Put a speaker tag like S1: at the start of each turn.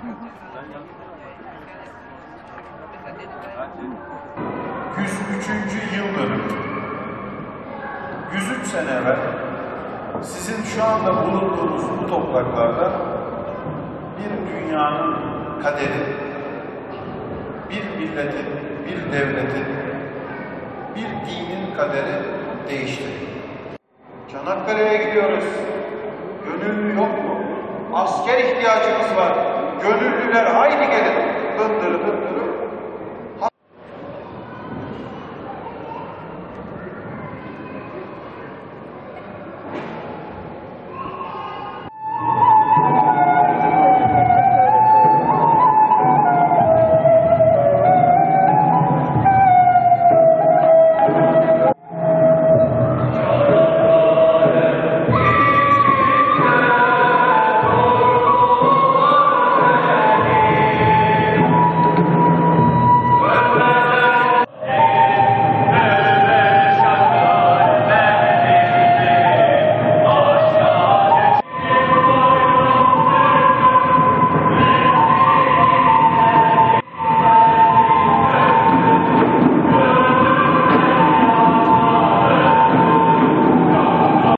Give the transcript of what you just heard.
S1: 103. yıl dönümü. 103 sene evvel sizin şu anda bulunduğunuz bu topraklarda bir dünyanın kaderi, bir milletin, bir devletin, bir dinin kaderi değişti. Çanakkale'ye gidiyoruz. Gönüllü yok mu? Asker ihtiyacımız var. Gönüllüler haydi gelin. Dındırı dındırı.